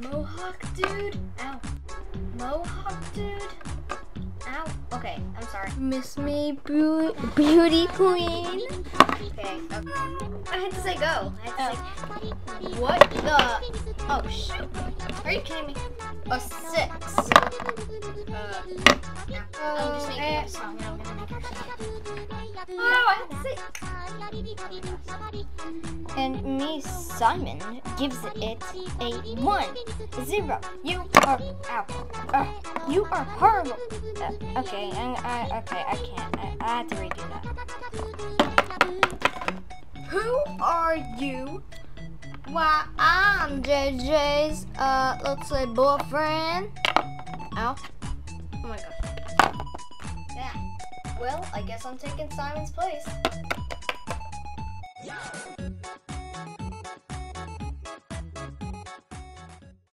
Mohawk dude? Ow. Mohawk dude? Ow. Okay, I'm sorry. Miss me, beau- beauty queen. Okay, okay. I had to say go. I had to say, what the? Oh, shoot. Are you kidding me? A six. And. And me, Simon, gives it a one. Zero. You are ow. Uh, you are horrible. Uh, okay, I, I, okay, I can't. I, I have to redo that. Who are you? Why, I'm JJ's, uh, let's say boyfriend. Ow. My god. Yeah. Well, I guess I'm taking Simon's place.